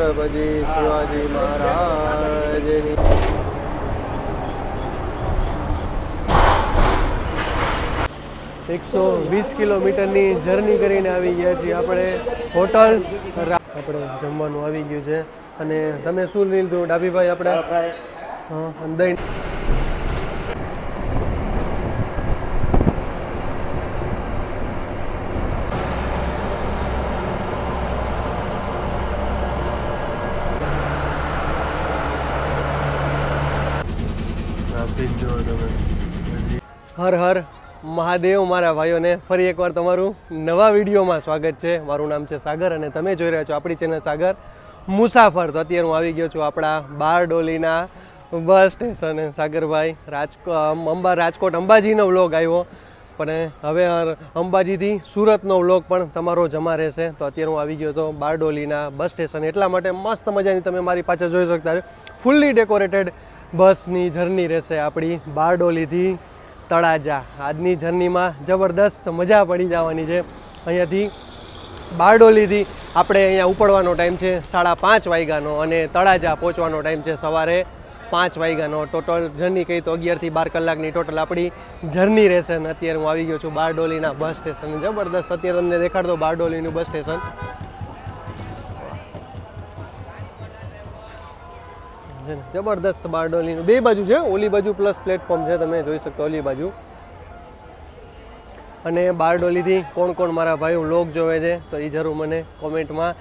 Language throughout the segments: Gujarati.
છત્રપતિ શિવાજી મહારાજની એકસો વીસ કિલોમીટરની જર્ની કરીને આવી ગયા છીએ આપણે હોટલ. આપણે જમવાનું આવી ગયું છે. અને તમે શું લીધું ડાભીભાઈ આપણે? દહીં હર હર મહાદેવ મારા ભાઈઓને ફરી એકવાર તમારું નવા વિડીયોમાં સ્વાગત છે. મારું નામ છે સાગર અને તમે જોઈ રહ્યા છો આપણી ચેનલ સાગર મુસાફર. તો અત્યારે હું આવી ગયો છું આપણા બારડોલીના બસ સ્ટેશને. સાગરભાઈ રાજકોટ અંબા, રાજકોટ અંબાજીનો વ્લોગ આવ્યો. પણ હવે અંબાજીથી સુરતનો વ્લોગ પણ તમારો જમા રહેશે. તો અત્યારે હું આવી ગયો હતો બારડોલીના બસ સ્ટેશન. એટલા માટે મસ્ત મજાની તમે મારી પાછળ જોઈ શકતા ફૂલ્લી ડેકોરેટેડ બસની જર્ની રહેશે આપણી બારડોલીથી. તળાજા. આજની જર્નીમાં જબરદસ્ત મજા પડી જવાની છે. અહીંયાથી બારડોલીથી આપણે અહીંયા ઉપડવાનો ટાઈમ છે સાડા પાંચ વાગ્યાનો અને તળાજા પહોંચવાનો ટાઈમ છે સવારે પાંચ વાગ્યાનો. ટોટલ જર્ની કહી તો અગિયારથી બાર કલાકની ટોટલ આપણી જર્ની રહેશે અને અત્યારે હું આવી ગયો છું બારડોલીના બસ સ્ટેશન જબરદસ્ત. અત્યારે તમને દેખાડતો બારડોલીનું બસ સ્ટેશન છે ને? જબરદસ્ત બારડોલીનું. બે બાજુ છે, ઓલી બાજુ પ્લસ પ્લેટફોર્મ છે, તમે જોઈ શકો ઓલી બાજુ. અને બારડોલીથી કોણ કોણ મારા ભાઈઓ લોક જોવે છે, તો એ જરૂર મને કોમેન્ટમાં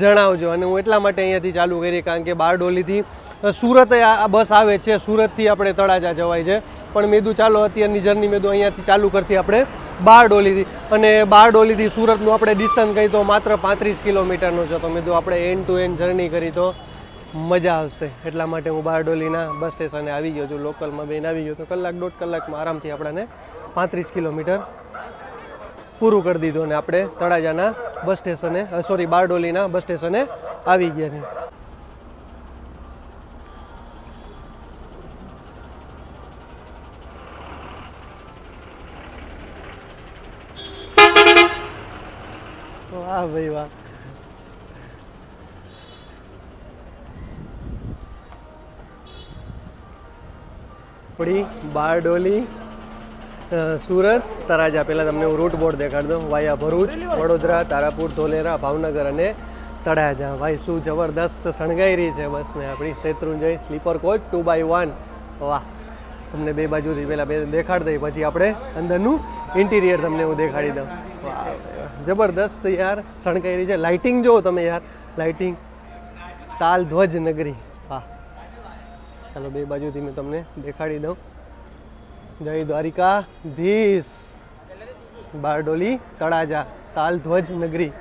જણાવજો. અને હું એટલા માટે અહીંયાથી ચાલુ કરી, કારણ કે બારડોલીથી સુરત આ બસ આવે છે, સુરતથી આપણે તળાજા જવાય છે. પણ મેદું ચાલો, અત્યારની જર્ની મેદું અહીંયાથી ચાલુ કરશે આપણે બારડોલીથી. અને બારડોલીથી સુરતનું આપણે ડિસ્ટન્સ કહી તો માત્ર પાંત્રીસ કિલોમીટરનું છે તો મેદું આપણે એન્ડ ટુ એન્ડ જર્ની કરી તો મજા આવશે. એટલા માટે હું બારડોલીના બસ સ્ટેશને આવી ગયો છું, લોકલમાં બેન આવી ગયો તો કલાક દોઢ કલાકમાં આરામથી આપણાને પાંત્રીસ કિલોમીટર પૂરું કરી દીધું અને આપણે તળાજાના બસ સ્ટેશને સોરી બારડોલીના બસ સ્ટેશને આવી ગયા છે. વાહ ભાઈ વાહ. આપણી બારડોલી સુરત. તરાજા પહેલાં તમને હું રૂટ બોર્ડ દેખાડી દઉં. વાયા ભરૂચ, વડોદરા, તારાપુર, ધોલેરા, ભાવનગર અને તળાજા. ભાઈ શું જબરદસ્ત શણગાઈ રહી છે બસને આપણી Shatrunjay sleeper coach two by one વાહ. તમને બે બાજુથી પહેલાં બે દેખાડી દઈ. પછી આપણે અંદરનું ઇન્ટિરિયર તમને હું દેખાડી દઉં. વાહ. જબરદસ્ત યાર. શણગાઈ રહી છે. લાઇટિંગ જોવો તમે યાર. લાઇટિંગ તાલ ધ્વજ નગરી. ચાલો બે બાજુથી મેં તમને દેખાડી દઉં. જય દ્વારિકા ધીસ. બારડોલી તળાજા તાલ ધ્વજ નગરી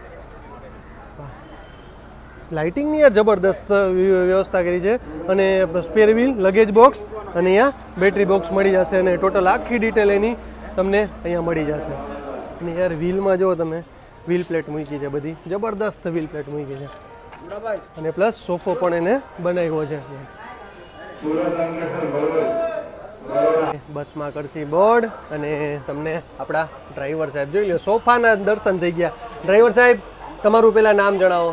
લાઇટિંગની યાર જબરદસ્ત વ્યવસ્થા કરી છે. અને સ્પેર વ્હીલ લગેજ બોક્સ અને અહીંયા બેટરી બોક્સ મળી જશે અને ટોટલ આખી ડિટેલ એની તમને અહીંયા મળી જશે. અને યાર વ્હીલમાં જુઓ તમે વ્હીલ પ્લેટ મૂકી છે બધી. જબરદસ્ત વ્હીલ પ્લેટ મૂકી છે. અને પ્લસ સોફો પણ એને બનાવ્યો છે. બસમાં કરશી બોર્ડ અને તમને આપણા ડ્રાઈવર સાહેબ જોઈ લો સોફાના દર્શન થઈ ગયા. ડ્રાઈવર સાહેબ તમારું પહેલાં નામ જણાવો.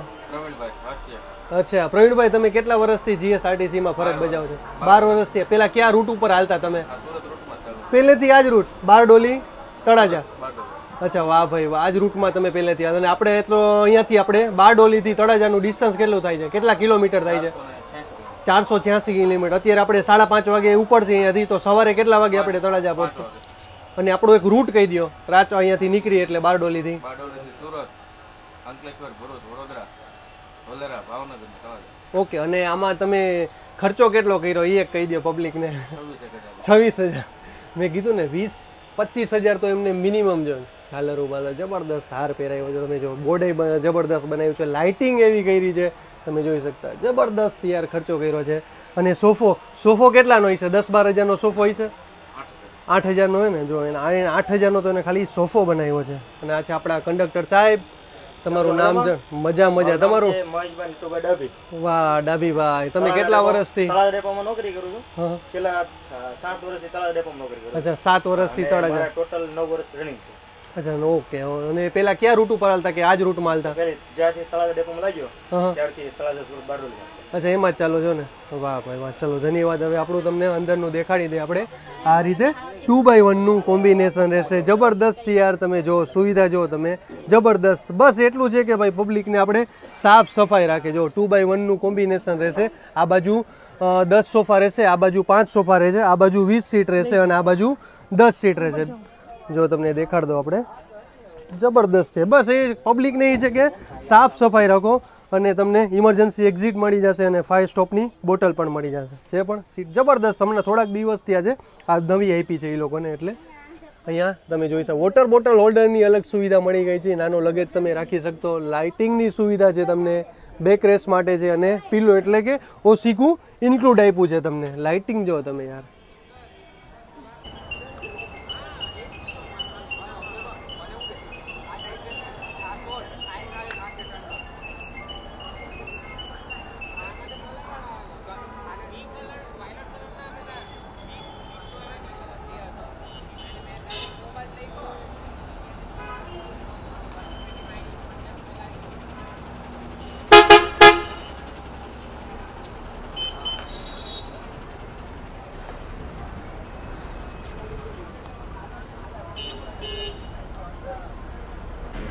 અચ્છા પ્રવીણભાઈ તમે કેટલા વર્ષથી જીએસઆરટીસીમાં ફરજ બજાવો છો? બાર વર્ષથી. પેલા કયા રૂટ ઉપર હાલતા તમે? પહેલેથી આ જ રૂટ બારડોલી તળાજા? અચ્છા વાહ ભાઈ વાહ. આ જ રૂટમાં તમે પહેલેથી હાલ. અને આપણે એટલો અહીંયાથી આપણે બારડોલીથી તળાજાનું ડિસ્ટન્સ કેટલું થાય છે? કેટલા કિલોમીટર થાય છે? ચારસો છ્યાસી કિલોમીટર. અત્યારે આપણે સાડા પાંચ વાગે ઉપડશે અહીંયાથી તો સવારે કેટલા વાગે આપણે તળાજા પહોંચશે? અને આપણો એક રૂટ કહી દો રાચો અહીંયાથી નીકળી એટલે બારડોલીથી. સુરત અંકલેશ્વર ભરૂચ વડોદરા ધોલેરા ભાવનગર તળાજા. ઓકે અને આમાં તમે ખર્ચો કેટલો કર્યો? એ એક કહી દો પબ્લિકને છવ્વીસ હજાર મેં કીધું ને વીસ પચીસ હજાર તો એમને મિનિમમ જો હાલરો બાલર જબરદસ્ત હાર પહેરાવ્યો છે. તમે જો બોર્ડે જબરદસ્ત બનાવ્યું છે. લાઇટિંગ એવી કરી છે. તમે જોઈ શકતા. જબરદસ્ત યાર ખર્ચો કર્યો છે. અને સોફો સોફો કેટલાનો હશે? દસ બાર હજારનો સોફો હશે? આઠ હજારનો હોય ને? જો એને આઠ હજારનો તો એને ખાલી સોફો બનાવ્યો છે. અને આ છે આપણા કંડક્ટર સાહેબ. તમારું નામ છે મજા મજા. તમારું વાહ ડાભી. ભાઈ તમે કેટલા વર્ષથી તળાજા ડેપોમાં નોકરી કરું છું. છેલ્લા સાત વર્ષથી તળાજા ડેપોમાં નોકરી કરું અચ્છા સાત વર્ષથી છું ટોટલ નવ વર્ષ રનિંગ છે. અચ્છા ઓકે અને પેલા કયા રૂટ ઉપર હાલતા કે આ જ રૂટમાં હાલતા? જ્યાંથી તળાજા ડેપોમાં લાગ્યો. ત્યારથી તળાજા સુરત બારડોલી અચ્છા એમાં જ ચાલો છો ને? વાહ ભાઈ વાહ. ચલો ધન્યવાદ. હવે આપણું તમને અંદરનું દેખાડી દે આપણે. આ રીતે ટુ બાય વનનું કોમ્બિનેશન રહેશે. જબરદસ્ત યાર તમે જો સુવિધા જો તમે. જબરદસ્ત. બસ એટલું છે કે ભાઈ પબ્લિકને આપણે સાફ સફાઈ રાખે. જો ટુ બાય વનનું કોમ્બિનેશન રહેશે. આ બાજુ દસ સોફા રહેશે આ બાજુ પાંચ સોફા રહેશે આ બાજુ વીસ સીટ રહેશે અને આ બાજુ દસ સીટ રહેશે. જો તમને દેખાડ દો આપણે. જબરદસ્ત છે. બસ એ પબ્લિકને એ છે કે સાફ સફાઈ રાખો અને તમને ઇમરજન્સી એક્ઝિટ મળી જશે અને ફાયર સ્ટોપની બોટલ પણ મળી જશે. છે પણ સીટ જબરદસ્ત. હમણાં થોડાક દિવસ થયા છે. આ નવી આપી છે એ લોકોને એટલે. અહીંયા તમે જોઈ શકો. વોટર બોટલ હોલ્ડરની અલગ સુવિધા મળી ગઈ છે. નાનો લગેજ તમે રાખી શકતો. લાઇટિંગની સુવિધા છે તમને. બેક રેસ માટે છે અને પીલો એટલે કે ઓસીકું ઇન્ક્લુડ આપ્યું છે તમને. લાઇટિંગ જો તમે યાર.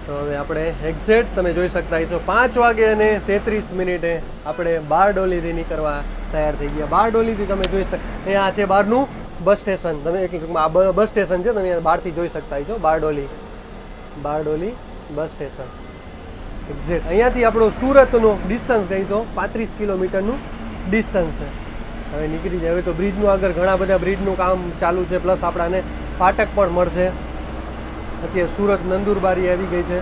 તો હવે આપણે એક્ઝેક્ટ તમે જોઈ શકતા હશો. પાંચ વાગે અને તેત્રીસ મિનિટે આપણે બારડોલીથી નીકળવા તૈયાર થઈ ગયા. બારડોલીથી તમે જોઈ શક, અહીંયા છે બહારનું બસ સ્ટેશન. તમે એક આ બસ સ્ટેશન છે, તમે બહારથી જોઈ શકતા હશો. Bardoli Bardoli bus station. Exact અહીંયાથી આપણો સુરતનો ડિસ્ટન્સ કહી તો પાંત્રીસ કિલોમીટરનું ડિસ્ટન્સ છે. હવે નીકળી જાય. હવે તો બ્રિજનું આગળ ઘણા બધા બ્રિજનું કામ ચાલુ છે પ્લસ આપણાને ફાટક પણ મળશે. અત્યારે સુરત નંદુરબારી આવી ગઈ છે.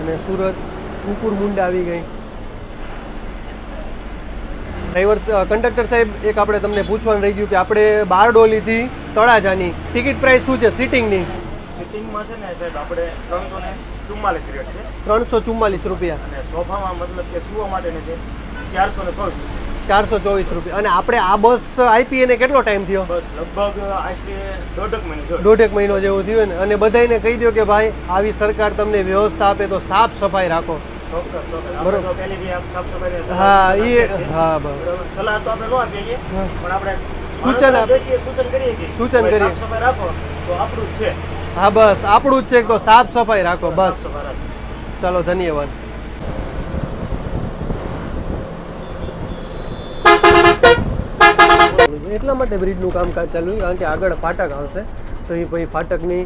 અને સુરત કુકુરમુંડા આવી ગઈ. ડ્રાઈવર કંડક્ટર સાહેબ એક આપણે તમને પૂછવાનું રહી ગયું કે આપણે બારડોલીથી તળાજાની ટિકિટ પ્રાઇસ શું છે સિટિંગની? સિટિંગમાં છે ને સાહેબ આપણે ત્રણસો ને ચુમ્માલીસ રેટ છે. ત્રણસો ચુમ્માલીસ રૂપિયા. અને સોફામાં મતલબ કે સુવા માટેની છે ચારસો ને ચોવીસ ચારસો ચોવીસ રૂપિયા. અને આપણે આ બસ આપી એને કેટલો ટાઈમ થયો? બસ લગભગ દોઢક દોઢેક મહિનો જેવું થયું ને. અને બધાને કહી દો કે ભાઈ આવી સરકાર તમને વ્યવસ્થા આપે તો સાફ સફાઈ રાખો. હા એ હા બસ બરાબર. સૂચન સૂચન કરીએ હા બસ. આપણું જ છે તો સાફ સફાઈ રાખો બસ. ચાલો ધન્યવાદ. એટલા માટે બ્રિજનું કામકાજ ચાલુ કારણ કે આગળ ફાટક આવશે, તો એ પછી ફાટકની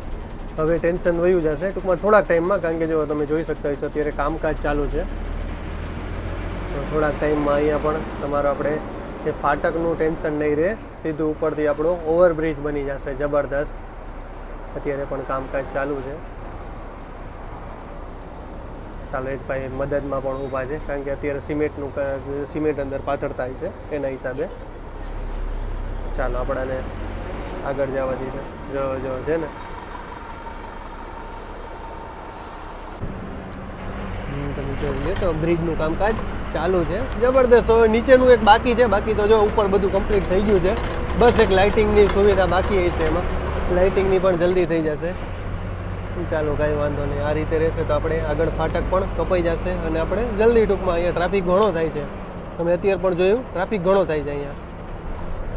હવે ટેન્શન વયું જશે. ટૂંકમાં થોડાક ટાઈમમાં, કારણ કે જો તમે જોઈ શકતા હશો, અત્યારે કામકાજ ચાલુ છે. તો થોડાક ટાઈમમાં અહીંયા પણ તમારો આપણે એ ફાટકનું ટેન્શન નહીં રહે, સીધું ઉપરથી આપણો ઓવરબ્રિજ બની જશે જબરદસ્ત. અત્યારે પણ કામકાજ ચાલુ છે. ચાલો, એક ભાઈ મદદમાં પણ ઊભા છે, કારણ કે અત્યારે સિમેન્ટનું સિમેન્ટ અંદર પાથરતા હોય છે, એના હિસાબે. ચાલો આપણાને આગળ જવા દીધે જો જો, છે ને? તમે લો તો બ્રિજનું કામકાજ ચાલુ છે. જબરદસ્ત, હવે નીચેનું એક બાકી છે. બાકી તો જો ઉપર બધું કમ્પ્લીટ થઈ ગયું છે. બસ એક લાઇટિંગની સુવિધા બાકી છે એમાં. લાઇટિંગની પણ જલ્દી થઈ જશે. ચાલો, કાંઈ વાંધો નહીં. આ રીતે રહેશે તો આપણે આગળ ફાટક પણ કપાઈ જશે અને આપણે જલ્દી ટૂંકમાં અહીંયા ટ્રાફિક ઘણો થાય છે. તમે અત્યારે પણ જોયું ટ્રાફિક ઘણો થાય છે અહીંયા.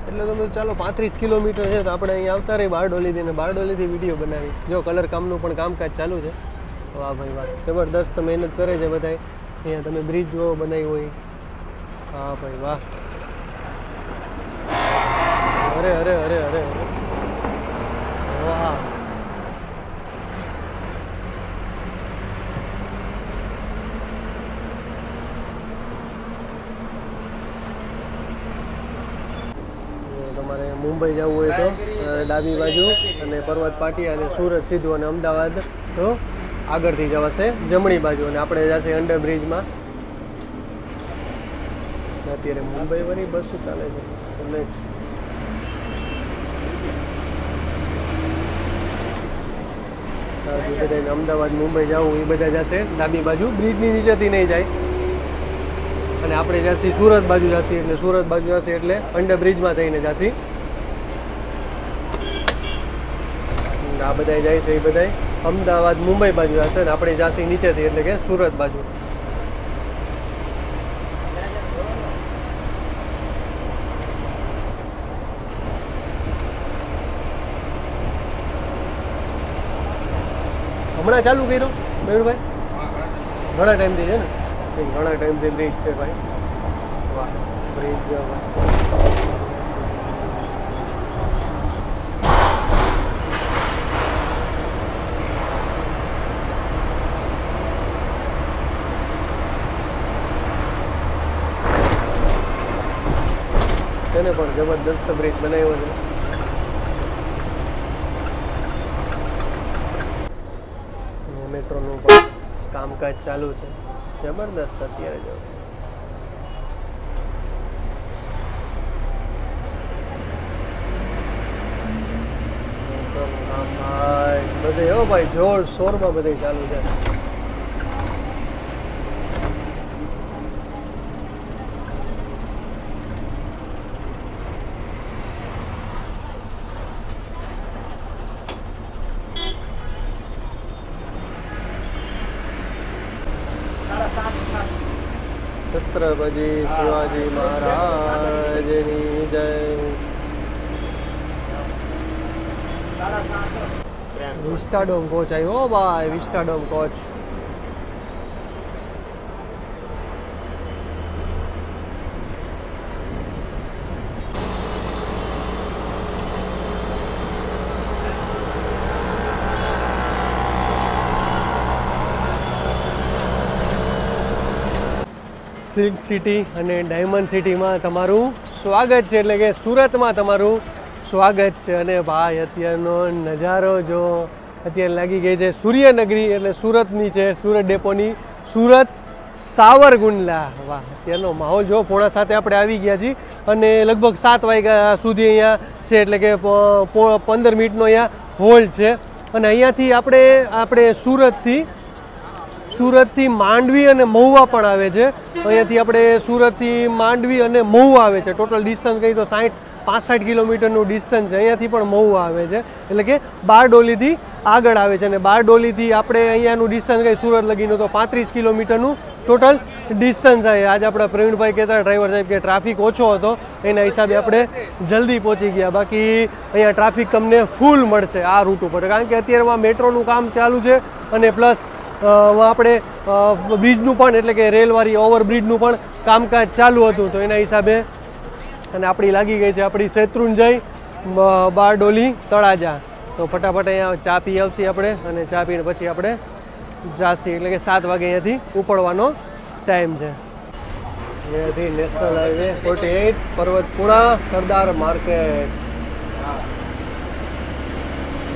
એટલે તમે ચાલો પાંત્રીસ કિલોમીટર છે તો આપણે અહીંયા આવતા રહી બારડોલીથી ને બારડોલીથી વીડિયો બનાવી. જો કલર કામનું પણ કામકાજ ચાલુ છે. વાહ ભાઈ વાહ, જબરદસ્ત મહેનત કરે છે બધાય અહીંયા તમે બ્રિજ જોવો બનાવી હોય. હા ભાઈ વાહ. અરે અરે અરે અરે. વાહ જો તમારે મુંબઈ જવું હોય તો ડાબી બાજુ અને પર્વત પાટી અને સુરત સીધું અને અમદાવાદ તો આગળથી જવાશે જમણી બાજુ અને આપણે જશે અંડર બ્રિજમાં. અત્યારે મુંબઈ વળી બસો ચાલે છે, એટલે જ. અમદાવાદ, મુંબઈ જવું, એ બધા જશે. ડાબી બાજુ, બ્રિજની નીચેથી નહીં જાય. અને આપણે જાસી સુરત બાજુ જાસી એટલે સુરત બાજુ જાસી એટલે અંડર બ્રિજમાં થઈને જાસી અને આ બધા જાય છે, એ બધા અમદાવાદ, મુંબઈ બાજુ હશે ને આપણે જાસી નીચેથી, એટલે કે સુરત બાજુ. હમણાં ચાલુ કર્યું મયુરભાઈ ઘણા ટાઈમથી છે ને? ઘણા ટાઈમથી બ્રિજ છે ભાઈ. વાહ બ્રિજ ભાઈ તેને પણ જબરદસ્ત બ્રિજ બનાવ્યો છે અને મેટ્રોનું પણ કામકાજ ચાલુ છે જબરદસ્ત અત્યારે જો. મેટ્રોનું કામ ભાઈ બધે હો ભાઈ જોર શોરમાં બધે ચાલુ છે છત્રપતિ શિવાજી મહારાજની જય વિસ્ટાડોમ કોચ આવ્યો ભાઈ વિસ્ટાડોમ કોચ સિલ્ક સિટી અને ડાયમંડ સિટીમાં તમારું સ્વાગત છે. એટલે કે સુરતમાં તમારું સ્વાગત છે. અને ભાઈ, અત્યારનો નજારો જો અત્યારે લાગી ગઈ છે સૂર્યનગરી, એટલે સુરતની છે, સુરત ડેપોની સુરત સાવરકુંડલા. વાહ, અત્યારનો માહોલ જો પોણા સાથે આપણે આવી ગયા છીએ. અને લગભગ સાત વાગ્યા સુધી અહીંયા છે, એટલે કે પંદર મિનિટનો અહીંયા હોલ્ડ છે. અને અહીંયાથી આપણે આપણે સુરતથી સુરતથી માંડવી અને મહુવા પણ આવે છે. અહીંયાથી આપણે સુરતથી માંડવી અને મહુવા આવે છે. ટોટલ ડિસ્ટન્સ કહી તો સાઠ પાસઠ કિલોમીટરનું ડિસ્ટન્સ છે. અહીંયાથી પણ મહુવા આવે છે. એટલે કે બારડોલીથી આગળ આવે છે. અને બારડોલીથી આપણે અહીંયાનું ડિસ્ટન્સ કહી સુરત લગીનું તો પાંત્રીસ કિલોમીટરનું ટોટલ ડિસ્ટન્સ આવે આજે આપણા પ્રવીણભાઈ કહેતા ડ્રાઈવર સાહેબ, કે ટ્રાફિક ઓછો હતો. એના હિસાબે આપણે જલ્દી પહોંચી ગયા. બાકી અહીંયા ટ્રાફિક તમને ફૂલ મળશે આ રૂટ ઉપર. કારણ કે અત્યારમાં મેટ્રોનું કામ ચાલુ છે અને પ્લસ આપણે બ્રિજનું પણ, એટલે કે રેલવાળી ઓવરબ્રિજનું પણ કામકાજ ચાલુ હતું તો એના હિસાબે. અને આપણી લાગી ગઈ છે આપણી શેત્રુંજય બારડોલી, તળાજા. તો ફટાફટ અહીંયા ચા પી આવશી આપણે અને ચા પીને પછી આપણે જાસી, એટલે કે સાત વાગે અહીંયાથી ઉપડવાનો ટાઈમ છે. અહીંયાથી national highway forty eight Parvatpura, Sardar market.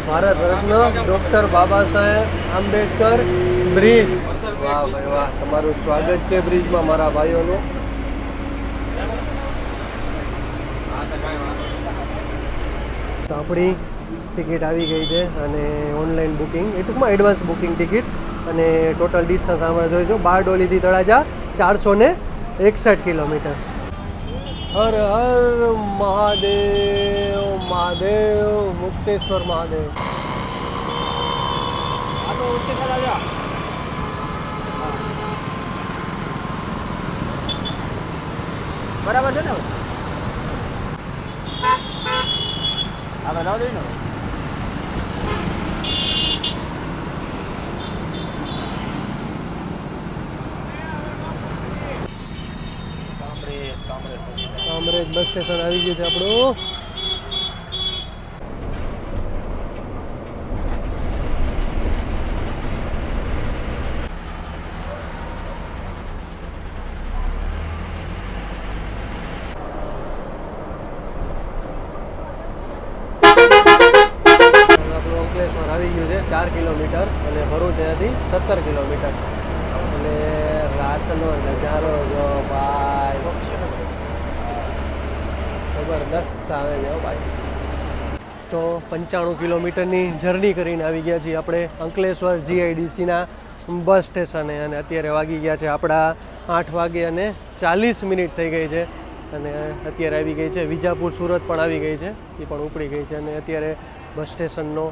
Bharat Ratna doctor Baba Saheb Ambedkar bridge. વાહ ભાઈ વાહ, તમારું સ્વાગત છે બ્રિજમાં મારા ભાઈઓનું. તો આપણી ટિકિટ આવી ગઈ છે અને ઓનલાઈન બુકિંગ. એ ટૂંકમાં એડવાન્સ બુકિંગ ટિકિટ અને ટોટલ ડિસ્ટન્સ આપણે જોઈ જો બાર ડોલીથી તળાજા ચારસો ને એકસઠ કિલોમીટર. હર હર મહાદેવ. મહાદેવ મુક્તેશ્વર મહાદેવ. બરાબર છે ને? આપણે બનાવ દઈ ને. કામરેજ બસ સ્ટેશન આવી ગયું છે આપણું અંકલેશ્વર આવી ગયું છે ચાર કિલોમીટર અને ભરૂચ એનાથી સત્તર કિલોમીટર અને રાતનો નજારો જો ભાઈ જબરદસ્ત આવે છે હો ભાઈ તો પંચાણું કિલોમીટરની જર્ની કરીને આવી ગયા છીએ આપણે અંકલેશ્વર જીઆઈડીસીના બસ સ્ટેશને અને અત્યારે વાગી ગયા છે આપણા આઠ વાગે અને ચાલીસ મિનિટ થઈ ગઈ છે અને અત્યારે આવી ગઈ છે વિજાપુર સુરત પણ આવી ગઈ છે, એ પણ ઉપડી ગઈ છે અને અત્યારે બસ સ્ટેશનનો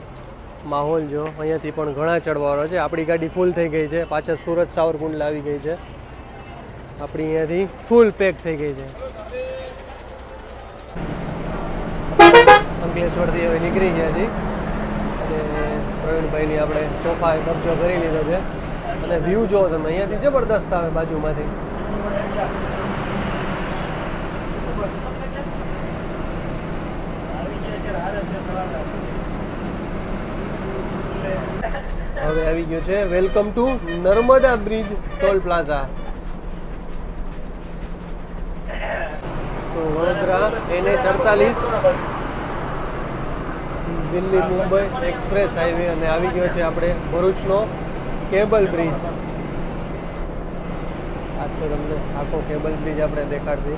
માહોલ જો અહીંયાથી પણ ઘણા ચડવાવાળો છે. આપણી ગાડી ફૂલ થઈ ગઈ છે, પાછળ સુરત સાવરકુંડલા આવી ગઈ છે. આપણી અહીંયાથી ફૂલ પેક થઈ ગઈ છે. અંકલેશ્વરથી હવે નીકળી ગયા છીએ. અને પ્રવીણભાઈની આપણે સોફા કબજો કરી લીધો છે. અને વ્યૂ જુઓ તમે, અહીંયાથી જબરદસ્ત આવે બાજુમાંથી. હવે આવી ગયો છે. Welcome to Narmada bridge toll plaza. તો વડોદરા, એને અડતાલીસ દિલ્હી મુંબઈ એક્સપ્રેસ હાઈવે અને આવી ગયો છે આપણે ભરૂચનો કેબલ બ્રિજ. આ તો તમને આખો કેબલ બ્રિજ આપણે દેખાડશે.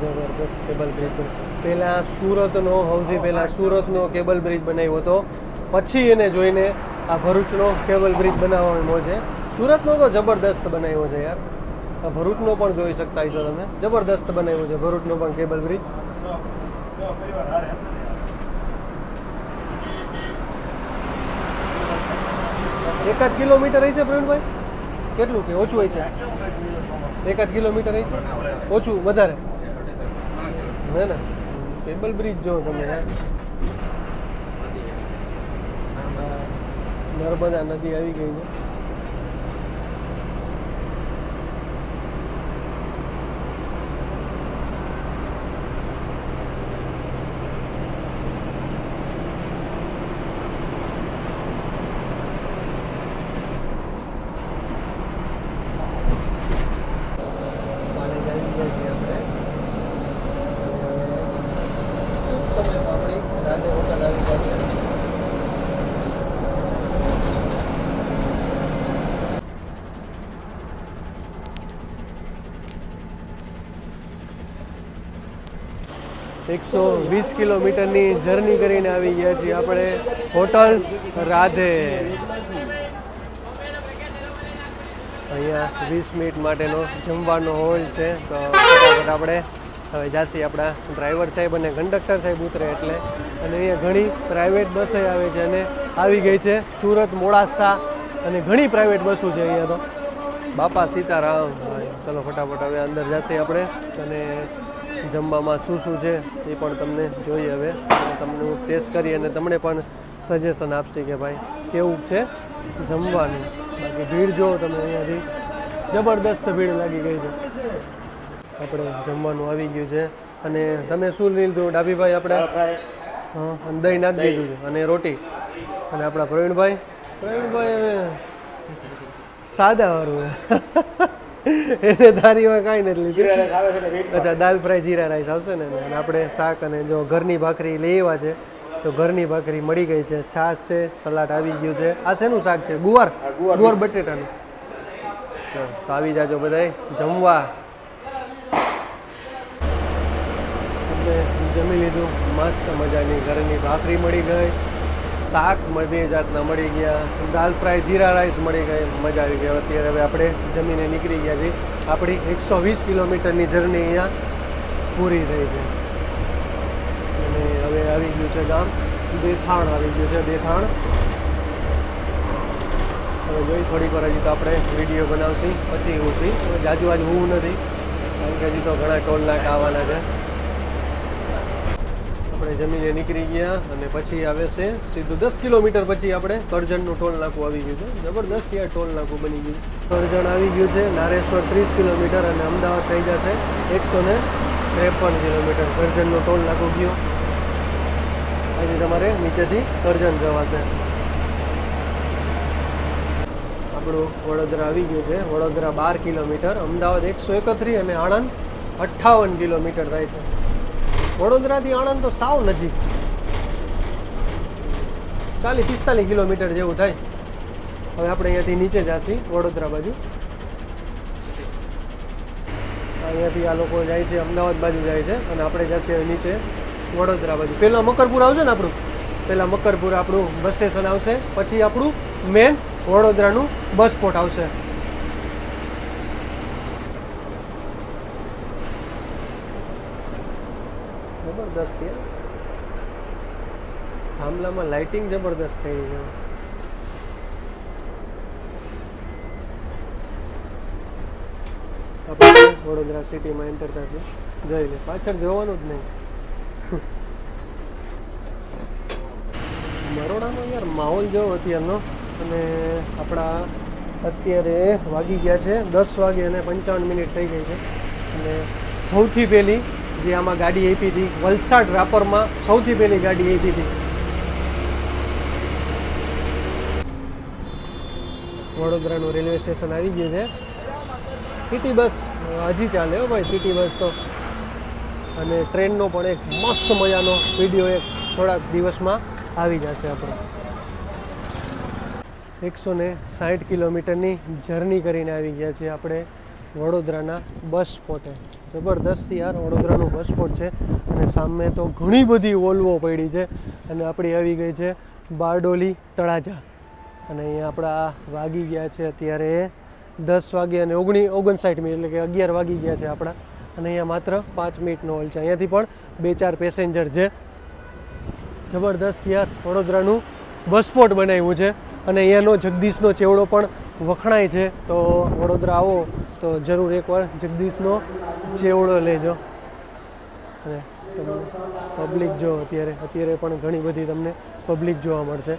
જબરદસ્ત કેબલ બ્રિજ પહેલાં સુરતનો, સૌથી પહેલાં સુરતનો કેબલ બ્રિજ બનાવ્યો હતો. પછી એને જોઈને આ ભરૂચનો કેબલ બ્રિજ બનાવવાનો છે. સુરતનો તો જબરદસ્ત બનાવ્યો છે યાર. ભરૂચનો પણ જોઈ શકતા છો તમે. જબરદસ્ત બનાવ્યો છે ભરૂચનો પણ કેબલ બ્રિજ એકાદ કિલોમીટર હશે પ્રવીણભાઈ? કેટલું કે? ઓછું હોય છે એકાદ કિલોમીટર હશે? ઓછું, વધારે? હે ને. કેબલ બ્રિજ જો તમે નર્મદા નદી આવી ગઈ છે કોલેજ આવી ગયા છીએ આપણે ટૂંક સમયમાં આપણી રાતે હોટલ આવી જશે એકસો વીસ કિલોમીટરની જર્ની કરીને આવી ગયા છીએ આપણે હોટલ રાધે. અહીંયા વીસ મિનિટ માટેનો જમવાનો હોલ છે, તો ફટાફટ આપણે હવે જાસી આપણા ડ્રાઈવર સાહેબ અને કંડક્ટર સાહેબ ઉતરે એટલે અને અહીંયા ઘણી પ્રાઇવેટ બસો આવે છે અને આવી ગઈ છે સુરત, મોડાસા અને ઘણી પ્રાઇવેટ બસો છે અહીંયા તો. બાપા સીતારામ. ચલો ફટાફટ હવે અંદર જશે આપણે અને જમવામાં શું શું છે એ પણ તમને જોઈએ હવે. તમને હું ટેસ્ટ કરી અને તમને પણ સજેશન આપશે કે ભાઈ કેવું છે જમવાનું. બાકી ભીડ જુઓ તમે અહીંયાથી જબરદસ્ત ભીડ લાગી ગઈ છે. આપણે જમવાનું આવી ગયું છે. અને તમે શું લીધું ડાભીભાઈ આપણે? હા દહીં નાખી દીધું છે. અને રોટી. અને આપણા પ્રવીણભાઈ? પ્રવીણભાઈ હવે સાદા વાળું એને દારીમાં કાંઈ નથી લીધું. અચ્છા દાલ ફ્રાય જીરા રાઈસ આવશે ને અને આપણે શાક અને જો ઘરની ભાખરી લેવા છે તો ઘરની ભાખરી મળી ગઈ છે. છાશ છે સલાડ આવી ગયું છે. આ શેનું શાક છે? ગુવાર? ગુવાર બટેટાનું. ચાલો તો આવી જાજો બધાય. જમવા. જમી લીધું. મસ્ત મજાની ઘરની ભાખરી મળી ગઈ. શાક બે જાતના મળી ગયા. દાલ ફ્રાય જીરા રાઈસ મળી ગઈ. મજા આવી ગઈ. અત્યારે હવે આપણે જમીને નીકળી ગયા છીએ. આપણી એકસો વીસ કિલોમીટરની જર્ની અહીંયા પૂરી થઈ છે. અને હવે આવી ગયું છે ગામ. દેથાણ આવી ગયું છે, દેથાણ. હવે જોઈ થોડીક વાર હજી તો આપણે વીડિયો બનાવશી, પછી હું છું હવે જાજુ આજ હું નથી. કારણ કે હજી તો ઘણા ટોલ નાક આવવાના છે. આપણે જમીને નીકળી ગયા અને પછી આવે છે સીધું દસ કિલોમીટર પછી આપણે કરજણનું ટોલ નાકું આવી ગયું છે. જબરદસ્ત યાર ટોલ નાકું બની ગયું. કરજણ આવી ગયું છે, નારેશ્વર ત્રીસ કિલોમીટર અને અમદાવાદ થઈ જશે એકસો ને ત્રેપન કિલોમીટર. કરજણનું ટોલ નાકું ગયું. અહીંથી તમારે નીચેથી કરજણ જવાશે. આપણું વડોદરા આવી ગયું છે. વડોદરા બાર કિલોમીટર, અમદાવાદ એકસો એકત્રીસ અને આણંદ અઠ્ઠાવન કિલોમીટર થાય છે. વડોદરાથી આણંદ તો સાવ નજીક. ચાલીસ, પિસ્તાલીસ કિલોમીટર જેવું થાય. હવે આપણે અહીંયાથી નીચે જાશી, વડોદરા બાજુ. અહીંયાથી આ લોકો જાય છે, અમદાવાદ બાજુ જાય છે, અને આપણે જશે નીચે, વડોદરા બાજુ. પહેલાં મકરપુર આવશે ને આપણું? પહેલાં મકરપુર આપણું બસ સ્ટેશન આવશે, પછી આપણું મેન વડોદરાનું બસ સ્પોટ આવશે. જબરદસ્ત છે. થાંભલામાં લાઇટિંગ જબરદસ્ત થઈ છે. આપણે વડોદરા સિટીમાં એન્ટર થશે. જોઈ લે, પાછળ જોવાનું જ નહીં. બરોડાનો યાર માહોલ જેવો અત્યારનો, અને આપણા અત્યારે વાગી ગયા છે દસ વાગે અને પંચાવન મિનિટ થઈ ગઈ છે. અને સૌથી પહેલી જે આમાં ગાડી આપી હતી. વલસાડ રાપરમાં સૌથી પહેલી ગાડી આપી હતી. વડોદરાનું રેલવે સ્ટેશન આવી ગયું છે. સિટી બસ હજી ચાલે હો ભાઈ, સિટી બસ તો. અને ટ્રેનનો પણ એક મસ્ત મજાનો વીડિયો એક થોડાક દિવસમાં આવી જશે આપણો. એકસો ને સાઠ કિલોમીટરની જર્ની કરીને આવી ગયા છીએ આપણે વડોદરાના બસ સ્પોટે જબરદસ્ત યાર વડોદરાનું બસ સ્પોટ છે અને સામે તો ઘણી બધી ઓલવો પડી છે અને આપણી આવી ગઈ છે બારડોલી તળાજા. અને અહીંયા આપણા વાગી ગયા છે અત્યારે દસ વાગે અને ઓગણી ઓગણસાઠ મિનિટ, એટલે કે અગિયાર વાગી ગયા છે આપણા. અને અહીંયા માત્ર પાંચ મિનિટનો હોલ છે. અહીંયાથી પણ બે ચાર પેસેન્જર છે. જબરદસ્ત યાર વડોદરાનું બસ સ્પોટ બનાવ્યું છે. અને અહીંયાનો જગદીશનો ચેવડો પણ વખણાય છે, તો વડોદરા આવો, તો જરૂર એકવાર જગદીશનો ચેવડો લેજો. અને તમને પબ્લિક જો અત્યારે અત્યારે પણ ઘણી બધી તમને પબ્લિક જોવા મળશે.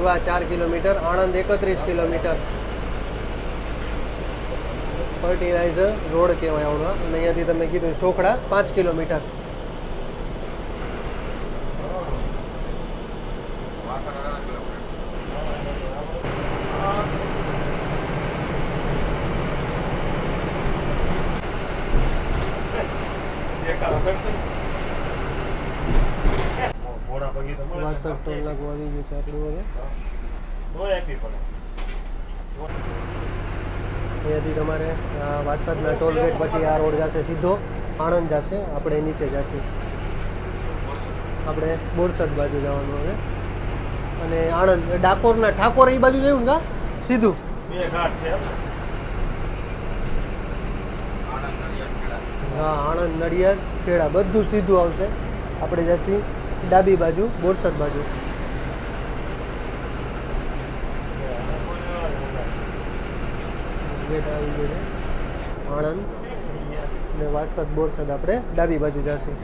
બાજવા ચાર કિલોમીટર, આણંદ એકત્રીસ કિલોમીટર. ફર્ટિલાઇઝર રોડ કહેવાય આવડવા અને અહીંયાથી તમે કીધું સોખડા પાંચ કિલોમીટર ઘોડા પગી તો મળે વાસઠ ટોલ નાકું આવી ગયું છે આપણું હવે નો આપી પડે અહીંયાથી તમારે આ વાસદના ટોલ ગેટ પછી આ રોડ જશે સીધો આણંદ જશે આપણે નીચે જશે. આપણે બોરસદ બાજુ જવાનું હવે. અને આણંદ ડાકોરના ઠાકોર એ બાજુ જયું ને સીધું? હા આણંદ નડિયાદ ખેડા બધું સીધું આવશે. આપણે જશી ડાબી બાજુ બોરસદ બાજુ. ગેટ આવી ગયું આણંદ ને વાસદ બોરસદ આપણે ડાબી બાજુ જશું.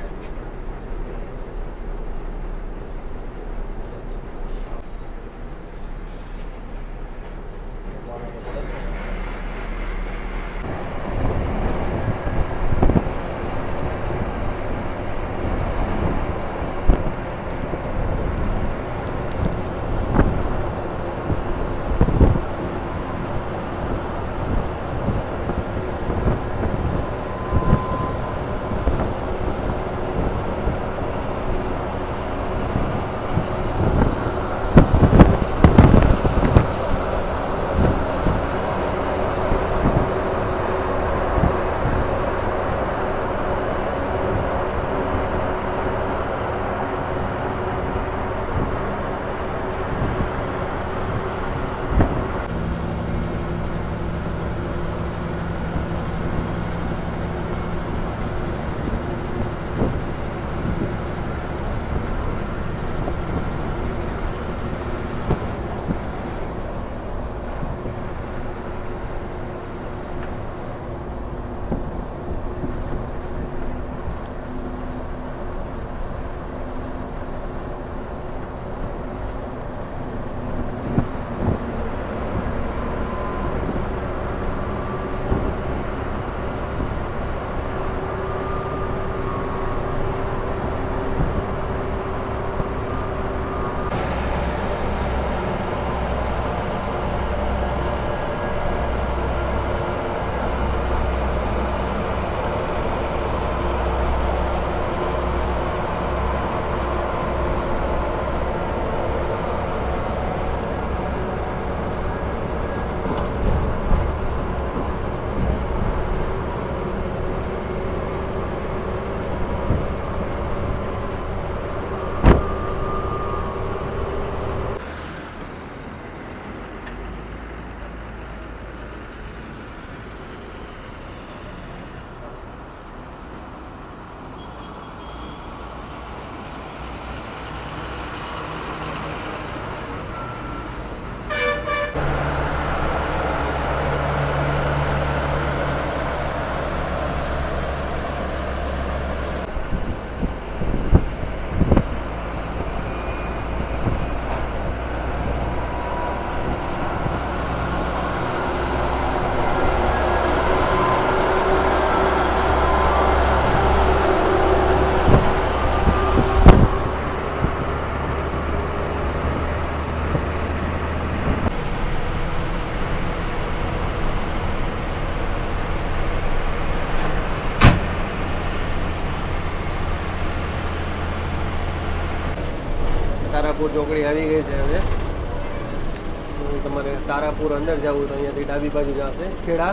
તારાપુર ચોકડી આવી ગઈ છે હવે. તમારે તારાપુર અંદર જવું તો અહીંયાથી ડાબી બાજુ જશે. ખેડા,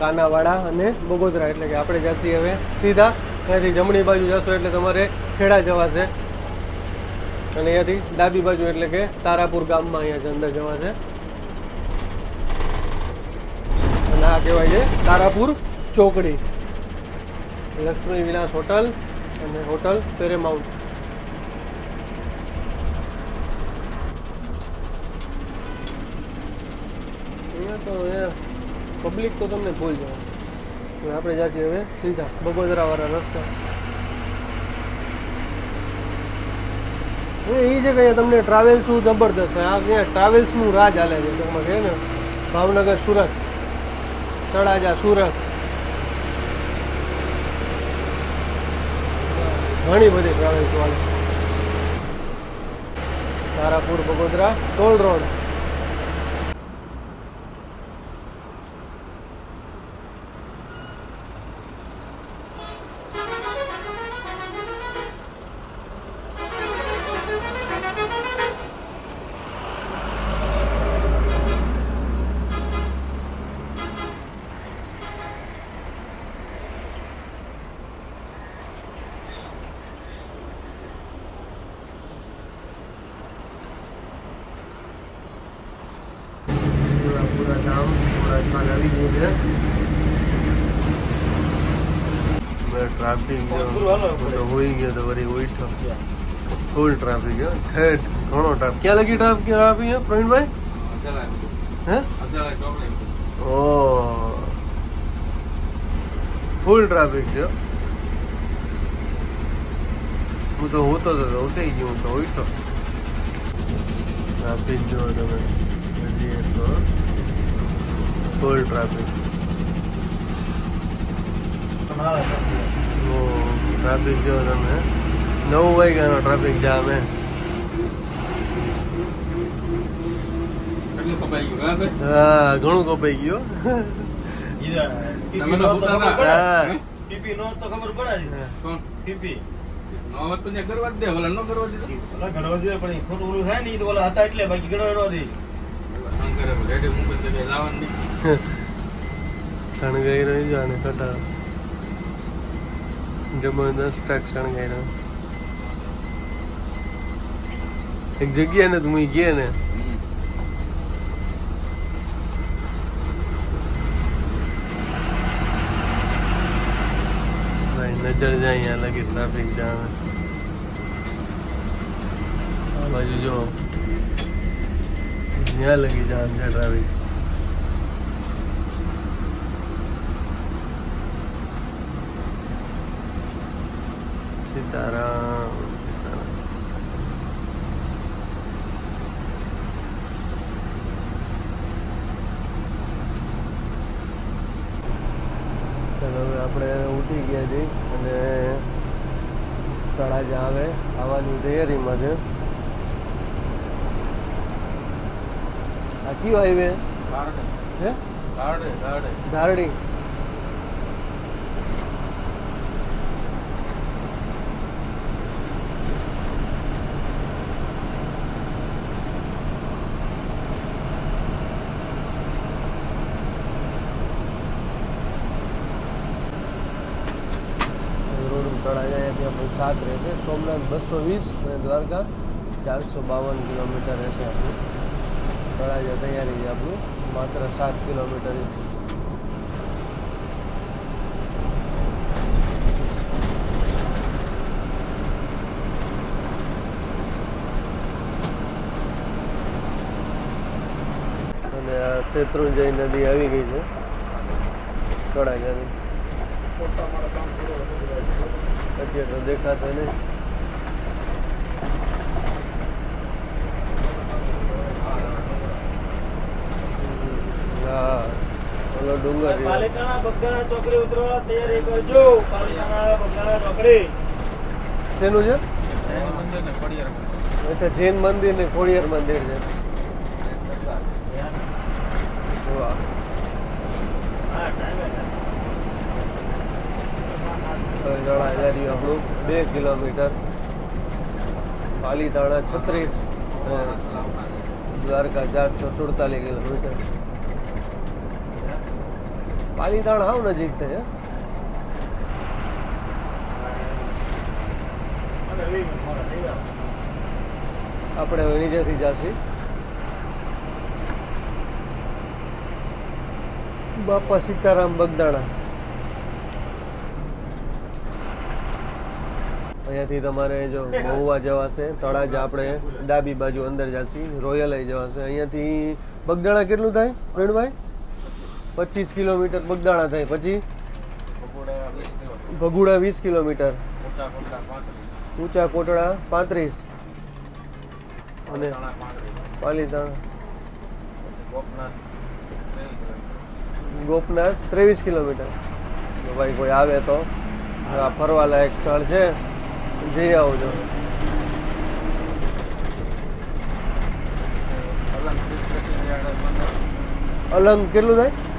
કાનાવાડા અને બગોદરા. એટલે કે આપણે જશે હવે સીધા અહીંયાથી જમણી બાજુ જશો એટલે તમારે ખેડા જવાશે. અને અહીંયાથી ડાબી બાજુ એટલે કે તારાપુર ગામમાં અહીંયા અંદર જવાશે. અને આ કહેવાય છે તારાપુર ચોકડી. લક્ષ્મી વિલાસ હોટલ અને હોટલ પેરેમાઉન્ટ અહીંયા તો અહીંયા પબ્લિક તો તમને ભૂલ જાય આપણે જાતે હવે સીધા બગોદરાવાળા રસ્તા. એ એ છે કે તમને તમને ટ્રાવેલ્સનું જબરદસ્ત છે. આ ત્યાં ટ્રાવેલ્સનું રાજ હાલે છે. તમે કહે ને? ભાવનગર, સુરત. તળાજા, સુરત. ઘણી બધી ટ્રાવેલ્સ વાળી. તારાપુર, બગોદરા, ટોલ રોડ પૂરા પૂરા ગામ પૂરા સ્થાન આવી ગયું છે ટ્રાફિક તો હોઈ ગયો તો વળી ઉઠો ફૂલ ટ્રાફિક હે. ઠેઠ ઘણો ટ્રાફિક ક્યાં લગી ટ્રાફિક ટ્રાફિક હે પ્રવીણભાઈ? હે? ઓ. ફૂલ ટ્રાફિક છે હું. તો હોતો હતો ઉઠી ગયો હું તો ઉઠો ટ્રાફિક જો તમે હજી ફૂલ ટ્રાફિક ટ્રાફિક જો તમે. નવ વાગ્યાનો ટ્રાફિક જામ હે. હા ઘણું કપાઈ ગયો. તમે તો ખબર પડે? પીપી કરવા દે ઓલા નો કરવા દીધું. ઓલા જોઈએ પણ ખોટું ઓલું થાય ને ઈ તો ઓલા હતા એટલે બાકી ઘણો નો દે. દે શણગાઈ રહી જો આને કટા જબરદસ્ત ટ્રક શણગાઈ એક જગ્યા ને તું ગયા ને. નજર જાય અહીંયા લગી ટ્રાફિક જામ. આ બાજુ જો, ત્યાં લગી જામ છે ટ્રાફિક સીતારામ ચાલો હવે આપણે ઉઠી ગયા છીએ અને તળાજા આવે આવવાની તૈયારીમાં છે. આ કયો હાઈવે હે? ગાર્ડે ગાર્ડે ધારણી રોડ તળાજા અહીંયાથી આપણું સાત રહેશે સોમનાથ બસો વીસ અને દ્વારકા ચારસો બાવન કિલોમીટર રહેશે આપણું. તળાજા તૈયારી છે આપણું. માત્ર સાત કિલોમીટર અને આ શેત્રુંજય નદી આવી ગઈ છે. તળાજાની. અત્યારે તો દેખાતો નહીં હા. ઓલો ડુંગર. પાલિતાણા બગદાણા ચોકડી ઉતરવા તૈયારી કરજો. પાલિતાણા બગદાણા ચોકડી. શેનું છે? અચ્છા જૈન મંદિર ને ખોડિયાર મંદિર છે. આપણું. બે કિલોમીટર. પાલીતાણા છત્રીસ. દ્વારકા ચારસો સુડતાલીસ કિલોમીટર. પાલીતાણા આવ નજીક છે થઈ ગયા. આપણે હવે જાશી. બાપા સીતારામ બગદાણા. અહીંયાથી તમારે જો મહુવા જવાશે તળાજા આપણે ડાબી બાજુ અંદર જાશી, રોયલ જવાશે અહીંયાથી બગદાણા કેટલું થાય, પ્રવીણભાઈ? પચીસ કિલોમીટર બગદાણા થાય. પછી? ભગુડા વીસ કિલોમીટર. ઊંચા કોટડા પાંત્રીસ. અને તાણા પાલીતાણા. ગોપનાથ ત્રેવીસ કિલોમીટર. ભાઈ કોઈ આવે તો આ ફરવાલાયક સ્થળ છે જઈ આવજો. અલંગ કેટલું થાય?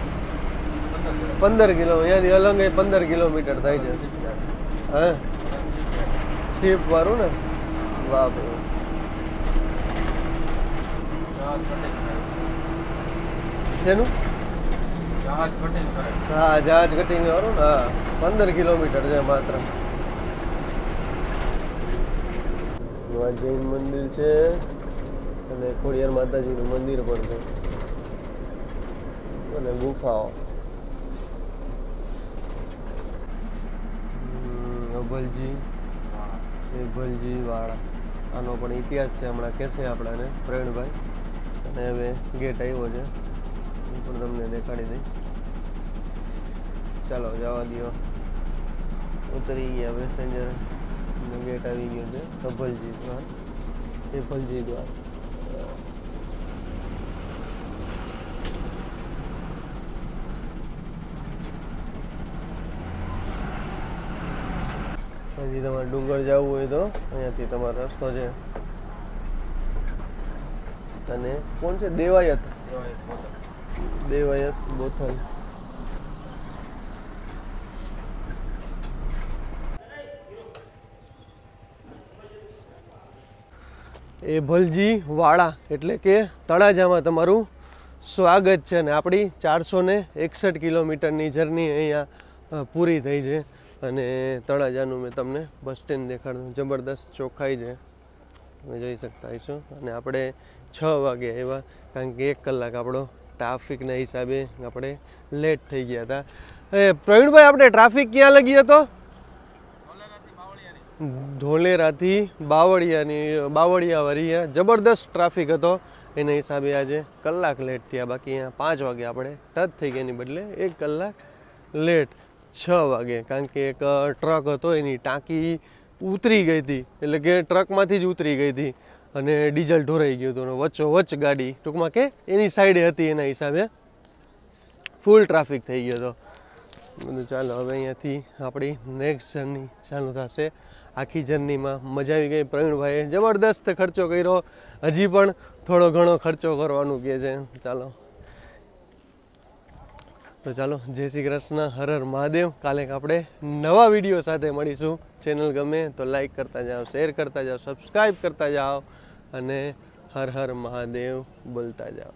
પંદર કિલો, અહીંયાથી અલંગ એ પંદર કિલોમીટર થાય છે. હા? શીપ વાળું ને? બાપ શેનું? હા, જહાજ કટિંગ વાળું ને? હા. પંદર કિલોમીટર છે માત્ર. જૈન મંદિર છે અને ખોડિયાર માતાજીનું મંદિર પણ છે. અને ગુફાઓ. હમ, અભલજી એ ભલજી વાળા. આનો પણ ઇતિહાસ છે હમણાં કહેશે આપણાને પ્રવીણભાઈ. અને હવે ગેટ આવ્યો છે. હું પણ તમને દેખાડી દઈ ચાલો જવા દો ઉતરી ગયા પેસેન્જર ગેટ આવી ગયો છે. અભલજી દ્વાર. એ ભલજી દ્વાર. હજી તમારે ડુંગર જવું હોય તો અહીંયાથી તમારો રસ્તો છે. અને કોણ છે? દેવાયત. દેવાયત બોથલ. એ ભલજી વાળા એટલે કે તળાજામાં તમારું સ્વાગત છે અને આપણી ચારસો ને એકસઠ કિલોમીટરની જર્ની અહીંયા પૂરી થઈ છે. અને તળાજાનું મેં તમને બસ સ્ટેન્ડ દેખાડું. જબરદસ્ત ચોખ્ખાઈ છે. તમે જોઈ શકતા હશો. અને આપણે છ વાગે આવ્યા, કારણ કે એક કલાક આપણો ટ્રાફિકના હિસાબે આપણે લેટ થઈ ગયા હતા. એ પ્રવીણભાઈ, આપણે ટ્રાફિક ક્યાં લગી હતો? ધોલેરાથી બાવળિયાની બાવળિયા વરિયા જબરદસ્ત ટ્રાફિક હતો. એના હિસાબે આજે કલાક લેટ થયા. બાકી અહીંયા પાંચ વાગે આપણે ટચ થઈ ગયાની બદલે એક કલાક લેટ છ વાગે, કારણ કે એક ટ્રક હતો એની, ટાંકી ઉતરી ગઈ હતી. એટલે કે ટ્રકમાંથી જ ઉતરી ગઈ હતી અને ડીઝલ ઢોરાઈ ગયું હતું અને વચ્ચો વચ્ચ ગાડી, ટૂંકમાં કે એની સાઈડે હતી એના હિસાબે ફૂલ ટ્રાફિક થઈ ગયો હતો. બધું ચાલો, હવે અહીંયાથી આપણી નેક્સ્ટ જર્ની ચાલુ થશે. આખી જર્નીમાં મજા આવી ગઈ. પ્રવીણભાઈએ જબરદસ્ત ખર્ચો કર્યો. હજી પણ થોડો ઘણો ખર્ચો કરવાનું કહે છે. ચાલો. તો ચાલો, જય શ્રી કૃષ્ણ, હર હર મહાદેવ. કાલે આપણે નવા વીડિયો સાથે મળીશું. ચેનલ ગમે તો લાઈક કરતા જાઓ શેર કરતા જાઓ સબસ્ક્રાઈબ કરતા જાઓ અને હર હર મહાદેવ બોલતા જાઓ.